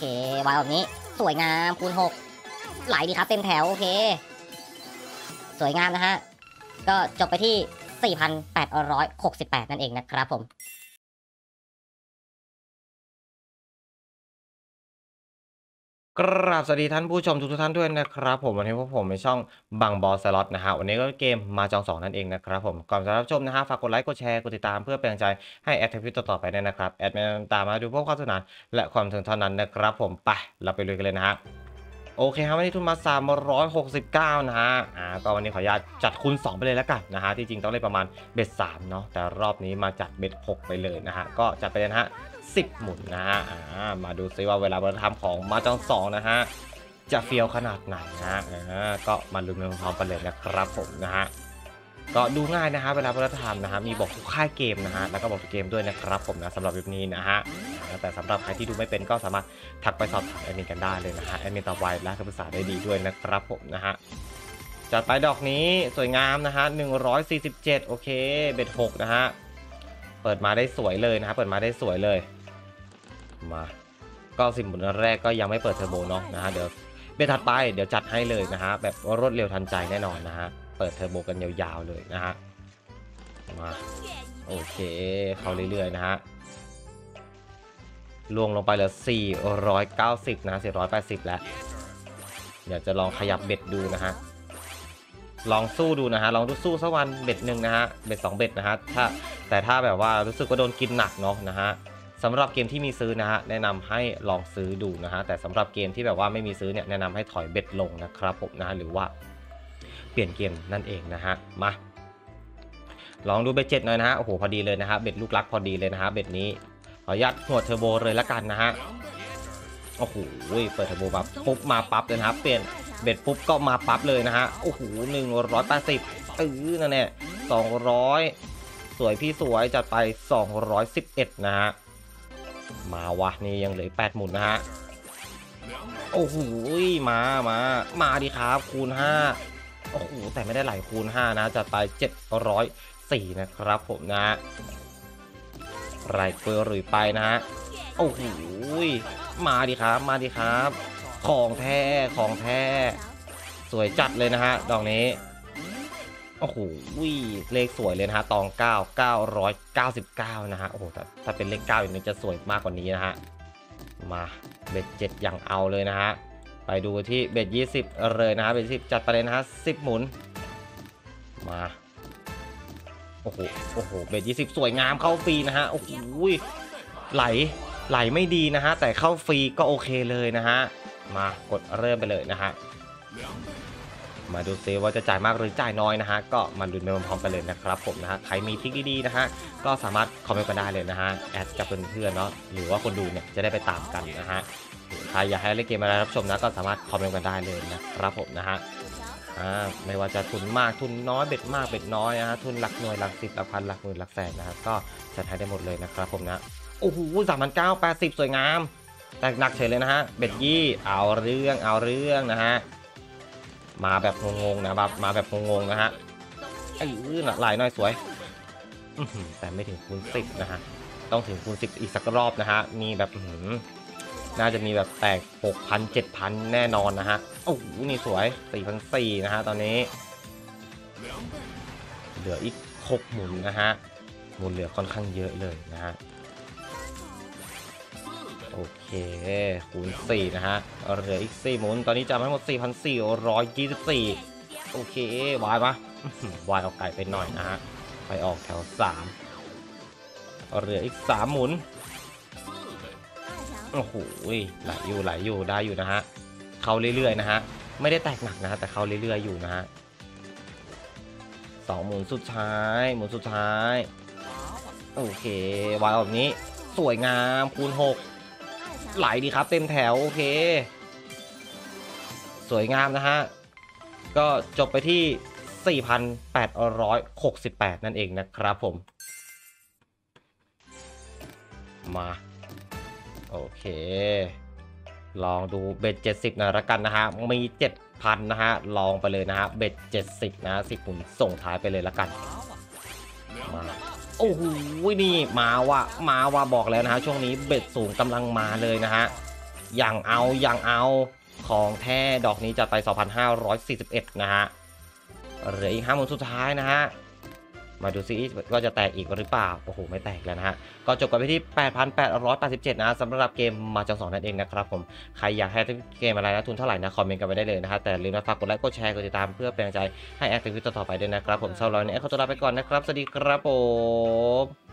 เควางแบบนี้ สวยงามคูณ6ไหลดีครับเต็มแถว โอเค สวยงามนะฮะ ก็จบไปที่ 4,868 นั่นเองนะครับผม กราบสวัสดีท่านผู้ชมทุกท่านด้วยนะครับ ผมวันนี้พวกผมในช่องบังบอสล็อตนะฮะวันนี้ก็เกมมาจองสองนั่นเองนะครับผมก่อนจะรับชมนะฮะฝากกดไลค์กดแชร์กดติดตามเพื่อเป็นกำลังใจให้แอดทวิตต่อไปด้วยนะครับแอดมันตามมาดูพวกความสนุกสนานและความถึงเท่านั้นนะครับผมไปเราไปลุยกันเลยนะฮะ โอเคครับวันนี้ทุนมา 369 นะฮะอ่าก็วันนี้ขออนุญาตจัดคูณ 2 ไปเลยแล้วกันนะฮะที่จริงต้องเล่นประมาณเบ็ด3เนาะแต่รอบนี้มาจัดเบ็ด6 ไปเลยนะฮะก็จัดไปเลยนะฮะ10 หมุนนะฮะอ่ามาดูซิว่าเวลาเราทำของมาจองสองนะฮะจะเฟี้ยวขนาดไหนนะฮะอ่าก็มาลุ้นพร้อมๆกันเลยนะครับผมนะฮะก็ดูง่ายนะฮะเวลาเราทำนะฮะมีบอกทุกค่ายเกมนะฮะแล้วก็บอกทุกเกมด้วยนะครับผมนะสำหรับแบบนี้นะฮะ อ่าแต่สำหรับใครที่ดูไม่เป็นก็สามารถทักไปสอบถามแอดมินกันได้เลยนะฮะแอดมินตอบไวและคำปรึกษาได้ดีด้วยนะครับผมนะฮะจัดไปดอกนี้สวยงามนะฮะ147 โอเค เบ็ด6นะฮะ เปิดมาได้สวยเลยนะฮะ เปิดมาได้สวยเลย มาก็สิบหมุนแรกก็ยังไม่เปิดเทอร์โบเนาะนะฮะ เดี๋ยวเบรถัดไปเดี๋ยวจัดให้เลยนะฮะ แบบรวดเร็วทันใจแน่นอนนะฮะ เปิดเทอร์โบกันยาวๆเลยนะฮะ มา โอเค เข้าเรื่อยๆนะฮะ ลวงลงไปเหลือ 490 นะ 480 แล้ว เดี๋ยวจะลองขยับเบ็ดดูนะฮะ ลองสู้ดูนะฮะ ลองดูสู้สักวันเบ็ดหนึ่งนะฮะ เบ็ดสองเบ็ดนะฮะ ถ้าแต่ถ้าแบบว่ารู้สึกว่าโดนกินหนักเนาะนะฮะสำหรับเกมที่มีซื้อนะฮะ แนะนำให้ลองซื้อดูนะฮะ แต่สำหรับเกมที่แบบว่าไม่มีซื้อเนี่ย แนะนำให้ถอยเบ็ดลงนะครับผมนะฮะหรือว่าเปลี่ยนเกมนั่นเองนะฮะ มาลองดูเบ็ดเจ็ดหน่อยนะฮะ โอ้โห พอดีเลยนะฮะ เบ็ดลูกรักพอดีเลยนะฮะ เบ็ดนี้ ออนุญาตหัวเทอร์โบเลยละกันนะฮะ โอ้โห เปิดเทอร์โบมาปุ๊บมาปั๊บเลยนะครับ เปลี่ยนเบ็ดปุ๊บก็มาปั๊บเลยนะฮะ โอ้โหหนึ่งร้อยแปดสิบเออนั่นแหละสองร้อยสวยพี่สวยจัดไปสองร้อยสิบเอ็ดนะฮะ มาวะนี่ยังเหลือแปดหมุนนะฮะ โอ้โหมามา มาดีครับ คูณ 5 โอ้โหแต่ไม่ได้หลายคูณ 5 นะ จัดไป 704 นะครับผมนะ ไรเฟิร์หรือไปนะฮะโอ้โหมาดีครับมาดีครับ ของแท้ของแท้สวยจัดเลยนะฮะดอกนี้โอ้โหเลขสวยเลยนะฮะตอง 9 999 นะฮะโอ้โหแต่ถ้าเป็นเลข 9อย่างนี้จะสวยมากกว่านี้นะฮะมาเบ็ด7อย่างเอาเลยนะฮะไปดูที่เบ็ด20 เลยนะฮะเบ็ด10จัดไปเลยนะฮะ10 หมุนมา โอ้โห โอ้โห เบ็ด20สวยงามเข้าฟรีนะฮะ โอ้โห ไหล ไหลไม่ดีนะฮะ แต่เข้าฟรีก็โอเคเลยนะฮะ มากดเริ่มไปเลยนะฮะ มาดูซิว่าจะจ่ายมากหรือจ่ายน้อยนะฮะ ก็มาลุ้นไปพร้อมๆกันเลยนะครับผมนะฮะ ใครมี trick ดีๆนะฮะ ก็สามารถ comment กันได้เลยนะฮะ add กับเพื่อนๆเนาะ หรือว่าคนดูเนี่ยจะได้ไปตามกันนะฮะ ใครอยากให้เล่นเกมอะไรรับชมนะ ก็สามารถ comment กันได้เลยนะครับผมนะฮะ ไม่ว่าจะทุนมากทุนน้อย bet มาก bet น้อยนะฮะทุนหลักหน่วยหลักสิบหลักพันหลักหมื่นหลักแสนนะครับก็จัดให้ได้หมดเลยนะครับผมนะโอ้โหสามพันเก้าแปดสิบสวยงาม แต่หนักเฉยเลยนะฮะ bet ยี่เอาเรื่องเอาเรื่องนะฮะมาแบบงงๆนะแบบมาแบบงงๆนะฮะเออหลายน่อยสวยแต่ไม่ถึงคูณสิบนะฮะต้องถึงคูณสิบอีกสักรอบนะฮะมีแบบน่าจะมีแบบแตกหกพันเจ็ดพันแน่นอนนะฮะ อ้โหนี่สวยสี่พันะฮะตอนนี้ เหลืออีกหกหมุนนะฮะ หมุนเหลือค่อนข้างเยอะเลยนะฮะ โอเค คูณ 4 นะฮะ เหลืออีก 4 หมุน ตอนนี้จำให้หมด 4,424 โอเควายปะวายเอาไก่ไปหน่อยนะฮะ ไปออกแถว 3 เหลืออีก 3 หมุน โอ้โหไหลอยู่ไหลอยู่ได้อยู่นะฮะ เข้าเรื่อยๆนะฮะ ไม่ได้แตกหนักนะฮะแต่เข้าเรื่อยๆอยู่นะฮะสองหมุนสุดท้ายหมุนสุดท้าย โอเควายแบบนี้สวยงามคูณ6ไหลดีครับเต็มแถว โอเค สวยงามนะฮะ ก็จบไปที่ 4,868 นั่นเองนะครับผม มา โอเค ลองดูเบ็ด70นะละกันนะฮะมี7,000นนะฮะลองไปเลยนะฮะเบ็ด70นะ10หมุนส่งท้ายไปเลยละกันมาโอ้โหนี่มาว่ะมาว่ะบอกแล้วนะฮะช่วงนี้เบ็ดสูงกำลังมาเลยนะฮะอย่างเอาอย่างเอาของแท้ดอกนี้จะไป 2,541 นะฮะเหลืออีกห้าหมุนสุดท้ายนะฮะ มาดูซิก็จะแตกอีกหรือเปล่า โอ้โห ไม่แตกแล้วนะฮะ ก็จบกันไปที่ 8,887 นะสำหรับเกมมาจังสองนั่นเองนะครับผม ใครอยากให้เกมอะไรนะทุนเท่าไหร่นะ คอมเมนต์กันไปได้เลยนะฮะ แต่ลืมนะฝากกดไลค์ กดแชร์ กดติดตามเพื่อเป็นกำลังใจให้แอคทีวิตต่อไปด้วยนะครับผมสำหรับวันนี้ขอตัวลาไปก่อนนะครับ สวัสดีครับผม